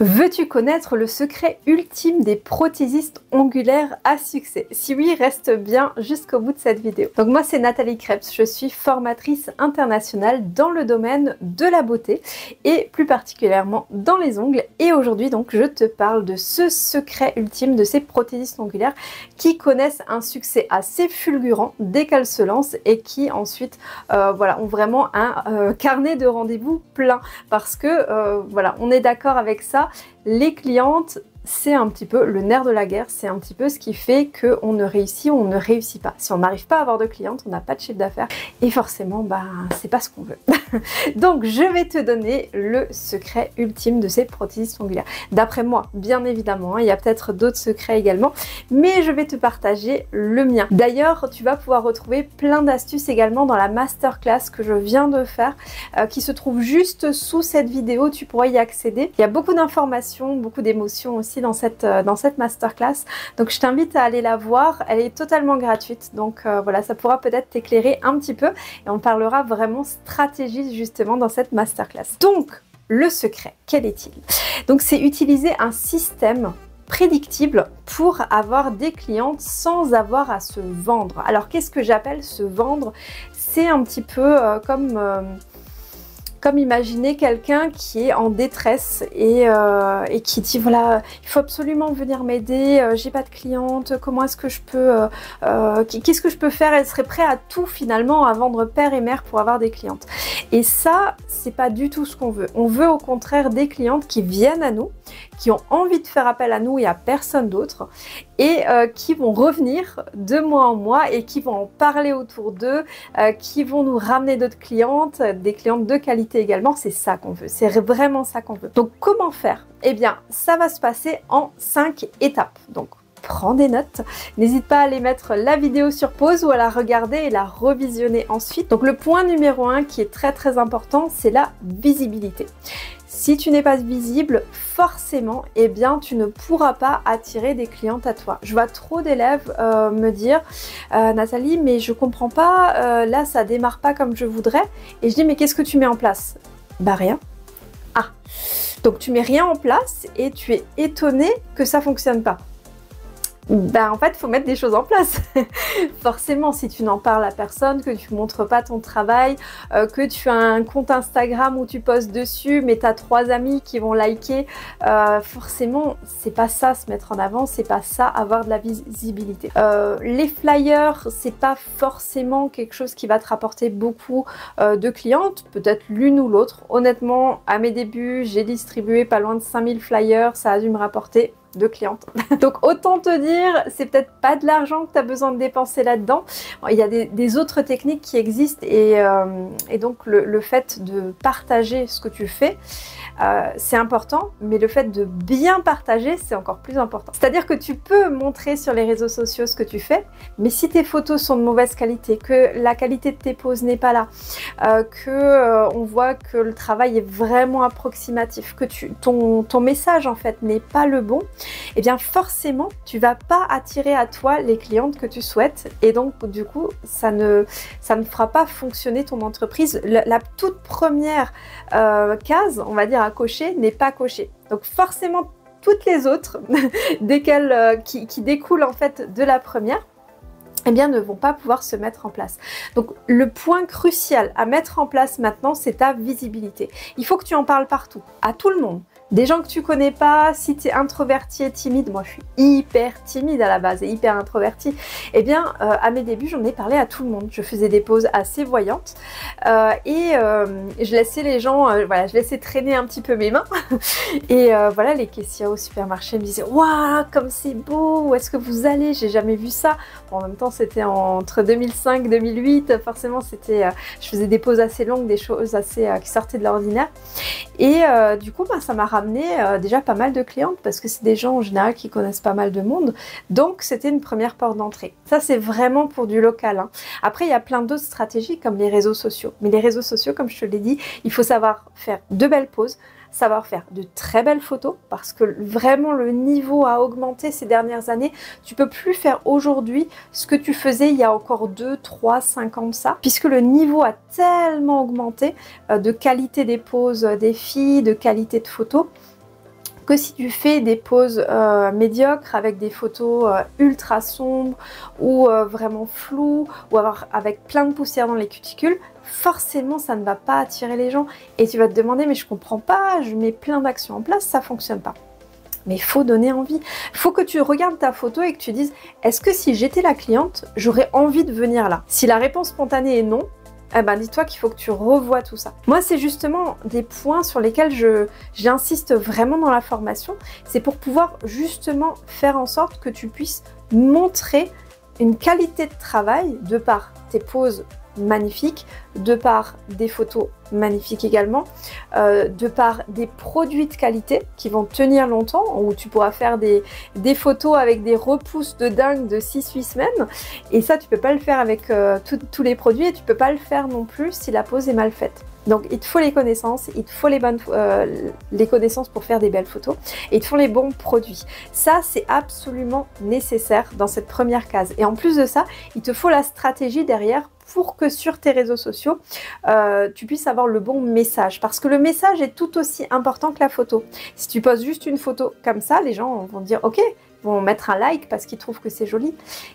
Veux-tu connaître le secret ultime des prothésistes ongulaires à succès? Si oui, reste bien jusqu'au bout de cette vidéo. Donc moi c'est Nathalie Krebs, je suis formatrice internationale dans le domaine de la beauté et plus particulièrement dans les ongles. Et aujourd'hui donc je te parle de ce secret ultime de ces prothésistes ongulaires qui connaissent un succès assez fulgurant dès qu'elles se lancent et qui ensuite euh, voilà, ont vraiment un euh, carnet de rendez-vous plein. Parce que euh, voilà, on est d'accord avec ça, les clientes c'est un petit peu le nerf de la guerre, c'est un petit peu ce qui fait qu'on ne réussit ou on ne réussit pas. Si on n'arrive pas à avoir de clientes, on n'a pas de chiffre d'affaires et forcément, bah, c'est pas ce qu'on veut. Donc, je vais te donner le secret ultime de ces prothésistes ongulaires. D'après moi, bien évidemment, hein, il y a peut-être d'autres secrets également, mais je vais te partager le mien. D'ailleurs, tu vas pouvoir retrouver plein d'astuces également dans la masterclass que je viens de faire, euh, qui se trouve juste sous cette vidéo, tu pourras y accéder. Il y a beaucoup d'informations, beaucoup d'émotions aussi dans cette, euh, dans cette masterclass. Donc je t'invite à aller la voir. Elle est totalement gratuite. Donc euh, voilà, ça pourra peut-être t'éclairer un petit peu. Et on parlera vraiment stratégie justement dans cette masterclass. Donc, le secret, quel est-il? Donc c'est utiliser un système prédictible pour avoir des clientes sans avoir à se vendre. Alors qu'est-ce que j'appelle se vendre? C'est un petit peu euh, comme comme imaginer quelqu'un qui est en détresse et, euh, qui dit voilà, il faut absolument venir m'aider, euh, j'ai pas de cliente, comment est-ce que je peux, euh, qu'est-ce que je peux faire? Elle serait prêt à tout finalement à vendre père et mère pour avoir des clientes. Et ça, c'est pas du tout ce qu'on veut. On veut au contraire des clientes qui viennent à nous, qui ont envie de faire appel à nous et à personne d'autre et euh, qui vont revenir de mois en mois et qui vont en parler autour d'eux, euh, qui vont nous ramener d'autres clientes, des clientes de qualité également. C'est ça qu'on veut, c'est vraiment ça qu'on veut. Donc comment faire? Eh bien, ça va se passer en cinq étapes. Donc prends des notes. N'hésite pas à aller mettre la vidéo sur pause ou à la regarder et la revisionner ensuite. Donc le point numéro un qui est très très important, c'est la visibilité. Si tu n'es pas visible, forcément, eh bien, tu ne pourras pas attirer des clientes à toi. Je vois trop d'élèves euh, me dire euh, Nathalie, mais je comprends pas, euh, là, ça démarre pas comme je voudrais. Et je dis, mais qu'est-ce que tu mets en place? Bah rien. Ah donc tu mets rien en place et tu es étonné que ça fonctionne pas ben en fait, il faut mettre des choses en place. Forcément, si tu n'en parles à personne, que tu montres pas ton travail, euh, que tu as un compte Instagram où tu postes dessus, mais tu as trois amis qui vont liker, euh, forcément, c'est pas ça se mettre en avant, c'est pas ça avoir de la visibilité. Euh, les flyers, c'est pas forcément quelque chose qui va te rapporter beaucoup de clientes, peut-être l'une ou l'autre. Honnêtement, à mes débuts, j'ai distribué pas loin de 5000 flyers, ça a dû me rapporter de clientes. Donc autant te dire, c'est peut-être pas de l'argent que tu as besoin de dépenser là-dedans. il y a des, autres techniques qui existent et, euh, donc le, fait de partager ce que tu fais, euh, c'est important, mais le fait de bien partager, c'est encore plus important. C'est-à-dire que tu peux montrer sur les réseaux sociaux ce que tu fais, mais si tes photos sont de mauvaise qualité, que la qualité de tes poses n'est pas là, euh, que on voit que le travail est vraiment approximatif, que ton, ton message en fait n'est pas le bon, eh bien forcément, tu vas pas attirer à toi les clientes que tu souhaites et donc du coup, ça ne, ça ne fera pas fonctionner ton entreprise. La, toute première euh, case, on va dire, à cocher n'est pas cochée. Donc forcément, toutes les autres, desquelles, euh, qui, qui découlent en fait de la première, eh bien, ne vont pas pouvoir se mettre en place. Donc, le point crucial à mettre en place maintenant, c'est ta visibilité. Il faut que tu en parles partout, à tout le monde des gens que tu connais pas, si tu es introverti et timide, moi je suis hyper timide à la base et hyper introverti, eh bien euh, à mes débuts j'en ai parlé à tout le monde. Je faisais des pauses assez voyantes euh, et euh, je laissais les gens, voilà, je laissais traîner un petit peu mes mains et voilà les caissiers au supermarché me disaient waouh comme c'est beau, où est-ce que vous allez? J'ai jamais vu ça. en même temps c'était entre 2005 2008, forcément c'était, je faisais des pauses assez longues, des choses assez qui sortaient de l'ordinaire et du coup bah, ça m'a ramené euh, déjà pas mal de clientes parce que c'est des gens en général qui connaissent pas mal de monde. Donc c'était une première porte d'entrée. Ça c'est vraiment pour du local. Hein. Après il y a plein d'autres stratégies comme les réseaux sociaux. Mais les réseaux sociaux, comme je te l'ai dit, il faut savoir faire de belles pauses, savoir faire de très belles photos parce que vraiment le niveau a augmenté ces dernières années. Tu peux plus faire aujourd'hui ce que tu faisais il y a encore 2, 3, 5 ans de ça puisque le niveau a tellement augmenté euh, de qualité des poses des filles, de qualité de photos que si tu fais des poses euh, médiocres avec des photos euh, ultra sombres ou euh, vraiment floues ou avec plein de poussière dans les cuticules, forcément ça ne va pas attirer les gens et tu vas te demander mais je comprends pas, je mets plein d'actions en place, ça fonctionne pas. Mais il faut donner envie. Faut que tu regardes ta photo et que tu dises est-ce que si j'étais la cliente, j'aurais envie de venir là? Si la réponse spontanée est non, eh ben dis-toi qu'il faut que tu revoies tout ça. Moi, c'est justement des points sur lesquels j'insiste vraiment dans la formation. C'est pour pouvoir justement faire en sorte que tu puisses montrer une qualité de travail de par tes poses magnifiques, de par des photos magnifiques également, euh, de par des produits de qualité qui vont tenir longtemps, où tu pourras faire des, photos avec des repousses de dingue de 6-8 semaines. Et ça, tu peux pas le faire avec euh, tous les produits et tu peux pas le faire non plus si la pose est mal faite. Donc il te faut les connaissances, il te faut les bonnes euh, les connaissances pour faire des belles photos et il te faut les bons produits. Ça c'est absolument nécessaire dans cette première case. Et en plus de ça, il te faut la stratégie derrière pour que sur tes réseaux sociaux, euh, tu puisses avoir le bon message. Parce que le message est tout aussi important que la photo. Si tu poses juste une photo comme ça, les gens vont dire ok, vont mettre un like parce qu'ils trouvent que c'est joli,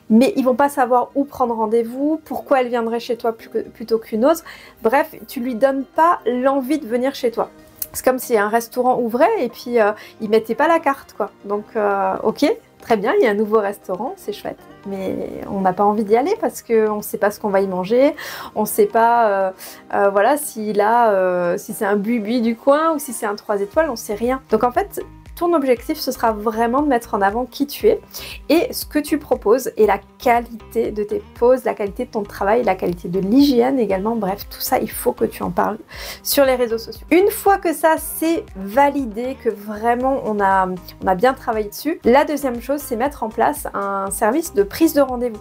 mais ils vont pas savoir où prendre rendez-vous, pourquoi elle viendrait chez toi plutôt qu'une autre. Bref, tu lui donnes pas l'envie de venir chez toi. C'est comme si un restaurant ouvrait et puis euh, ils mettaient pas la carte quoi. Donc euh, ok, très bien, il y a un nouveau restaurant, c'est chouette mais on n'a pas envie d'y aller parce qu'on ne sait pas ce qu'on va y manger, on ne sait pas euh, euh, voilà, si, euh, si c'est un bubi du coin ou si c'est un 3 étoiles, on ne sait rien. Donc en fait, ton objectif, ce sera vraiment de mettre en avant qui tu es et ce que tu proposes et la qualité de tes poses, la qualité de ton travail, la qualité de l'hygiène également. Bref, tout ça, il faut que tu en parles sur les réseaux sociaux. Une fois que ça c'est validé, que vraiment on a, on a bien travaillé dessus, la deuxième chose, c'est mettre en place un service de prise de rendez-vous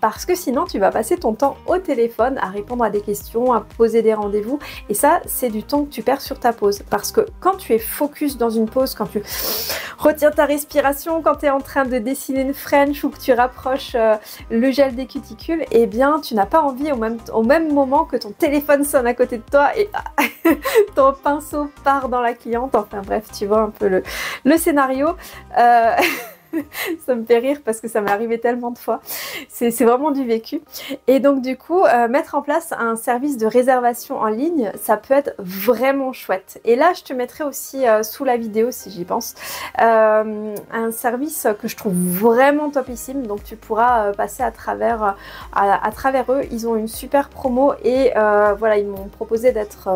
parce que sinon tu vas passer ton temps au téléphone à répondre à des questions, à poser des rendez-vous et ça c'est du temps que tu perds sur ta pause parce que quand tu es focus dans une pause, quand tu retiens ta respiration, quand tu es en train de dessiner une French ou que tu rapproches euh, le gel des cuticules, eh bien tu n'as pas envie au même, moment que ton téléphone sonne à côté de toi et ton pinceau part dans la cliente, enfin bref tu vois un peu le, le scénario. Euh... ça me fait rire parce que ça m'est arrivé tellement de fois. C'est vraiment du vécu. Et donc du coup, euh, mettre en place un service de réservation en ligne, ça peut être vraiment chouette. Et là, je te mettrai aussi euh, sous la vidéo, si j'y pense, euh, un service que je trouve vraiment topissime. Donc tu pourras passer à travers, à, travers eux. Ils ont une super promo et voilà, ils m'ont proposé d'être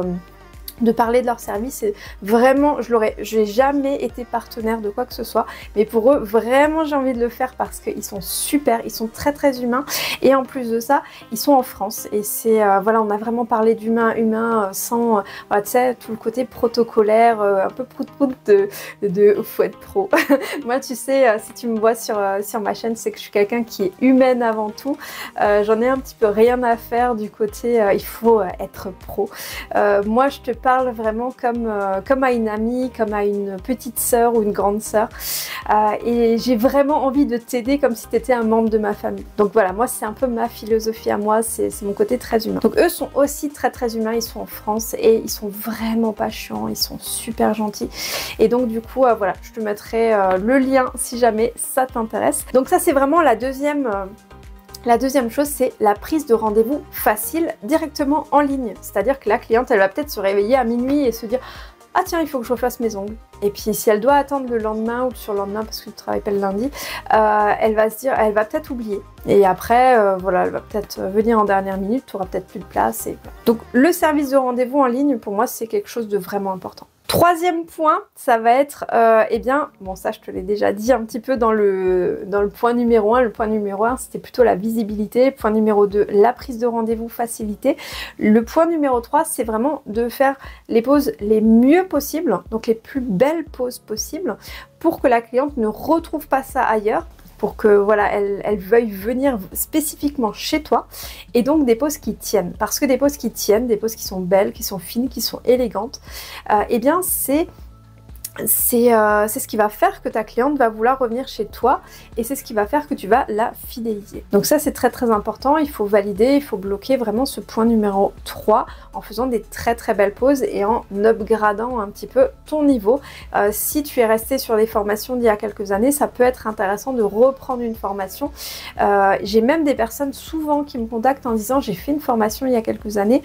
de parler de leur service et vraiment je l'aurais j'ai jamais été partenaire de quoi que ce soit mais pour eux vraiment j'ai envie de le faire parce qu'ils sont super ils sont très très humains. Et en plus de ça ils sont en France et c'est euh, voilà on a vraiment parlé d'humain humain euh, sans euh, tu sais tout le côté protocolaire un peu prout prout de, de être pro. Moi tu sais si tu me vois sur, sur ma chaîne c'est que je suis quelqu'un qui est humaine avant tout. J'en ai un petit peu rien à faire du côté il faut être pro. Moi je te parle vraiment comme, euh, comme à une amie, comme à une petite sœur ou une grande sœur. Euh, et j'ai vraiment envie de t'aider comme si tu étais un membre de ma famille. Donc voilà, moi c'est un peu ma philosophie à moi, c'est mon côté très humain. Donc eux sont aussi très très humains, ils sont en France et ils sont vraiment pas chiants, ils sont super gentils. Et donc du coup, euh, voilà, je te mettrai le lien si jamais ça t'intéresse. Donc ça c'est vraiment la deuxième la deuxième chose, c'est la prise de rendez-vous facile directement en ligne. C'est-à-dire que la cliente, elle va peut-être se réveiller à minuit et se dire ah tiens, il faut que je refasse mes ongles. Et puis si elle doit attendre le lendemain ou le surlendemain parce que le travail pas le lundi, euh, elle va se dire, elle va peut-être oublier. Et après, euh, voilà, elle va peut-être venir en dernière minute, tu auras peut-être plus de place. Donc le service de rendez-vous en ligne, pour moi, c'est quelque chose de vraiment important. Troisième point, ça va être, euh, eh bien, bon ça je te l'ai déjà dit un petit peu dans le, dans le point numéro 1. Le point numéro 1, c'était plutôt la visibilité. Point numéro 2, la prise de rendez-vous facilité. Le point numéro 3, c'est vraiment de faire les poses les mieux possibles, donc les plus belles poses possibles, pour que la cliente ne retrouve pas ça ailleurs pour que voilà, elle, veuille venir spécifiquement chez toi et donc des poses qui tiennent. Parce que des poses qui tiennent, des poses qui sont belles, qui sont fines, qui sont élégantes, euh, eh bien c'est euh, c'est ce qui va faire que ta cliente va vouloir revenir chez toi et c'est ce qui va faire que tu vas la fidéliser. Donc ça c'est très très important, il faut valider, il faut bloquer vraiment ce point numéro 3 en faisant des très très belles pauses et en upgradant un petit peu ton niveau. Euh, si tu es resté sur les formations d'il y a quelques années, ça peut être intéressant de reprendre une formation. Euh, j'ai même des personnes souvent qui me contactent en disant j'ai fait une formation il y a quelques années,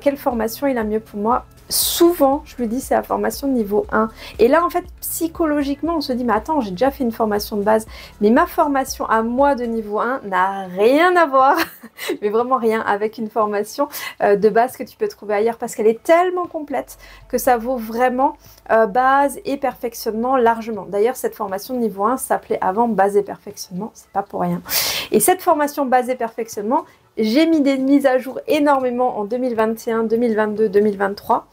quelle formation est la mieux pour moi? Souvent, je lui dis, c'est la formation niveau 1. Et là, en fait, psychologiquement, on se dit, mais attends, j'ai déjà fait une formation de base, mais ma formation à moi de niveau 1 n'a rien à voir, mais vraiment rien, avec une formation euh, de base que tu peux trouver ailleurs, parce qu'elle est tellement complète que ça vaut vraiment euh, base et perfectionnement largement. D'ailleurs, cette formation de niveau 1 s'appelait avant base et perfectionnement, c'est pas pour rien. Et cette formation base et perfectionnement, j'ai mis des mises à jour énormément en 2021, 2022, 2023.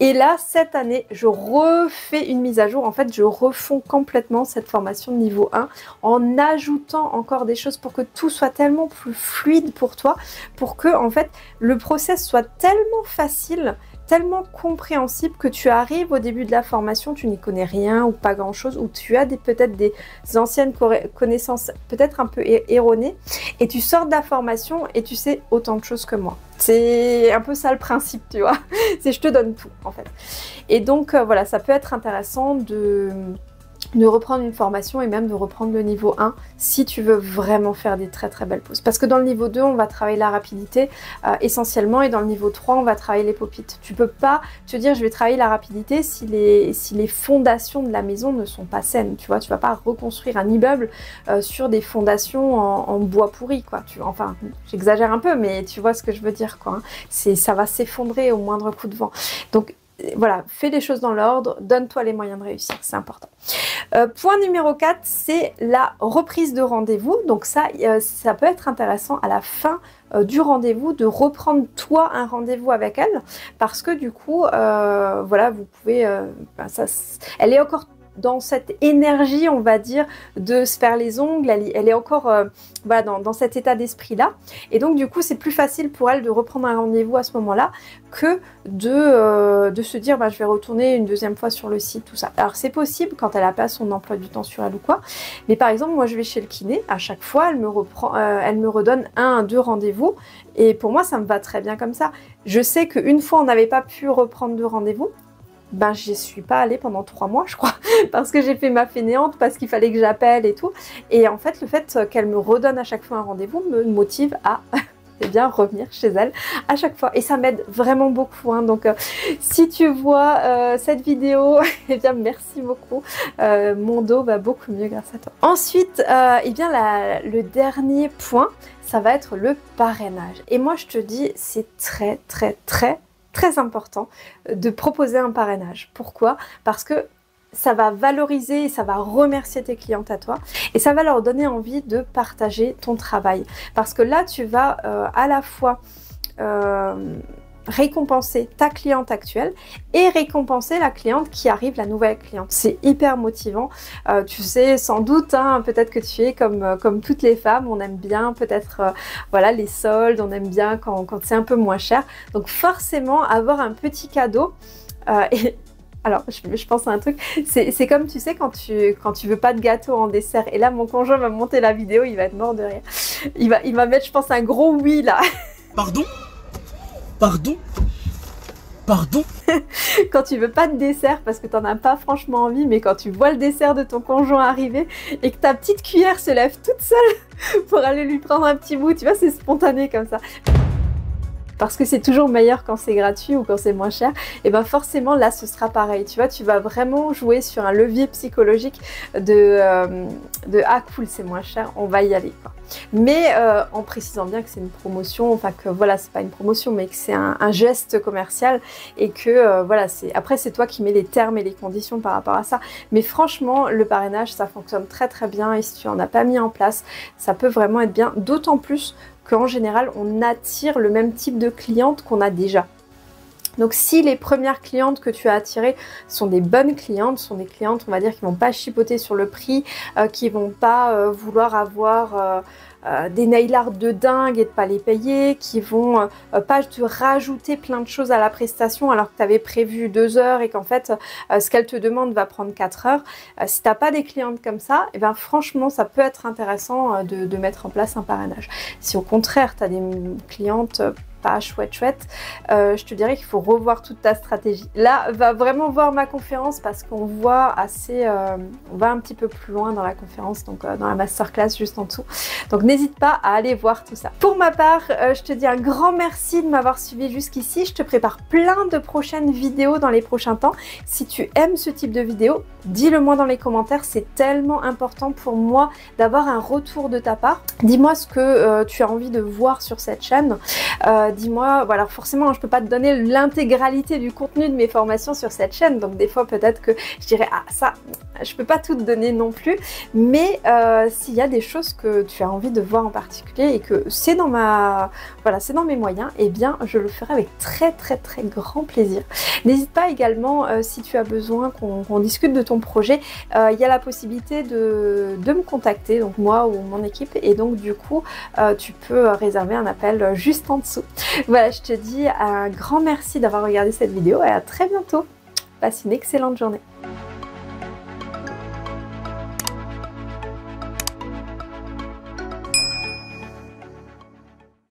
Et là, cette année, je refais une mise à jour. En fait, je refonds complètement cette formation de niveau 1 en ajoutant encore des choses pour que tout soit tellement plus fluide pour toi, pour que, en fait, le process soit tellement facile tellement compréhensible que tu arrives au début de la formation, tu n'y connais rien ou pas grand-chose, ou tu as peut-être des anciennes connaissances peut-être un peu erronées, et tu sors de la formation et tu sais autant de choses que moi. C'est un peu ça le principe, tu vois. C'est je te donne tout, en fait. Et donc, euh, voilà, ça peut être intéressant de de reprendre une formation et même de reprendre le niveau 1 si tu veux vraiment faire des très très belles poses. Parce que dans le niveau 2, on va travailler la rapidité euh, essentiellement et dans le niveau 3, on va travailler les popites. Tu peux pas te dire je vais travailler la rapidité si les, si les fondations de la maison ne sont pas saines. Tu vois, tu vas pas reconstruire un immeuble euh, sur des fondations en, bois pourri. Quoi. Tu, enfin, j'exagère un peu, mais tu vois ce que je veux dire. Quoi, hein. Ça va s'effondrer au moindre coup de vent. Donc voilà, fais les choses dans l'ordre, donne-toi les moyens de réussir, c'est important. Euh, point numéro 4, c'est la reprise de rendez-vous. Donc ça, euh, ça peut être intéressant à la fin euh, du rendez-vous de reprendre toi un rendez-vous avec elle parce que du coup, voilà, vous pouvez... Ben elle est encore dans cette énergie, on va dire, de se faire les ongles. Elle, est encore euh, dans, cet état d'esprit-là. Et donc, du coup, c'est plus facile pour elle de reprendre un rendez-vous à ce moment-là que de, euh, se dire, bah, je vais retourner une deuxième fois sur le site, tout ça. Alors, c'est possible quand elle n'a pas son emploi du temps sur elle ou quoi. Mais par exemple, moi, je vais chez le kiné. À chaque fois, elle me, reprend, euh, elle me redonne un, deux rendez-vous. Et pour moi, ça me va très bien comme ça. Je sais qu'une fois, on n'avait pas pu reprendre de rendez-vous ben j'y suis pas allée pendant trois mois je crois parce que j'ai fait ma fainéante parce qu'il fallait que j'appelle et tout. Et en fait le fait qu'elle me redonne à chaque fois un rendez-vous me motive à eh bien revenir chez elle à chaque fois. Et ça m'aide vraiment beaucoup hein. donc euh, si tu vois euh, cette vidéo eh bien merci beaucoup. Euh, mon dos va beaucoup mieux grâce à toi. Ensuite eh bien le dernier point ça va être le parrainage. Et moi je te dis c'est très très très très important de proposer un parrainage. Pourquoi? Parce que ça va valoriser ça va remercier tes clientes à toi et ça va leur donner envie de partager ton travail. Parce que là, tu vas euh, à la fois euh, récompenser ta cliente actuelle et récompenser la cliente qui arrive, la nouvelle cliente. C'est hyper motivant. Euh, tu sais sans doute, hein, peut-être que tu es comme, euh, comme toutes les femmes, on aime bien peut-être euh, voilà les soldes, on aime bien quand, quand c'est un peu moins cher. Donc forcément, avoir un petit cadeau et alors, je, pense à un truc, c'est comme tu sais quand tu, quand tu veux pas de gâteau en dessert, et là mon conjoint va monter la vidéo, il va être mort de rire. Il va, il va mettre, je pense, un gros oui là. Pardon? Pardon? Pardon? Quand tu veux pas de dessert parce que t'en as pas franchement envie, mais quand tu vois le dessert de ton conjoint arriver et que ta petite cuillère se lève toute seule pour aller lui prendre un petit bout, tu vois, c'est spontané comme ça parce que c'est toujours meilleur quand c'est gratuit ou quand c'est moins cher, et ben forcément là ce sera pareil. Tu vois, tu vas vraiment jouer sur un levier psychologique de, euh, ah cool c'est moins cher, on va y aller. Mais euh, en précisant bien que c'est une promotion, enfin que voilà c'est pas une promotion mais que c'est un, geste commercial et que euh, voilà c'est après c'est toi qui mets les termes et les conditions par rapport à ça. Mais franchement le parrainage ça fonctionne très très bien et si tu en as pas mis en place ça peut vraiment être bien. D'autant plus qu'en général, on attire le même type de cliente qu'on a déjà. Donc si les premières clientes que tu as attirées sont des bonnes clientes, sont des clientes on va dire qui vont pas chipoter sur le prix, euh, qui vont pas euh, vouloir avoir euh, euh, des nail art de dingue et de pas les payer, qui vont euh, pas te rajouter plein de choses à la prestation alors que tu avais prévu deux heures et qu'en fait euh, ce qu'elle te demande va prendre quatre heures. si t'as pas des clientes comme ça, et eh ben franchement ça peut être intéressant de, mettre en place un parrainage. Si au contraire tu des clientes pas chouette chouette, euh, je te dirais qu'il faut revoir toute ta stratégie. Là, va vraiment voir ma conférence parce qu'on voit assez, euh, on va un petit peu plus loin dans la conférence, donc euh, dans la masterclass juste en dessous. Donc n'hésite pas à aller voir tout ça. Pour ma part, je te dis un grand merci de m'avoir suivi jusqu'ici. Je te prépare plein de prochaines vidéos dans les prochains temps. Si tu aimes ce type de vidéo, dis-le moi dans les commentaires. C'est tellement important pour moi d'avoir un retour de ta part. Dis-moi ce que tu as envie de voir sur cette chaîne dis-moi, voilà, forcément, je peux pas te donner l'intégralité du contenu de mes formations sur cette chaîne, donc des fois peut-être que je dirais, ah ça, je peux pas tout te donner non plus, mais euh, s'il y a des choses que tu as envie de voir en particulier et que c'est dans ma, voilà, c'est dans mes moyens, eh bien, je le ferai avec très très très grand plaisir. N'hésite pas également, euh, si tu as besoin qu'on discute de ton projet, euh, il y a la possibilité de, de, me contacter, donc moi ou mon équipe, et donc du coup, tu peux réserver un appel juste en dessous. Voilà, je te dis un grand merci d'avoir regardé cette vidéo et à très bientôt. Passe une excellente journée.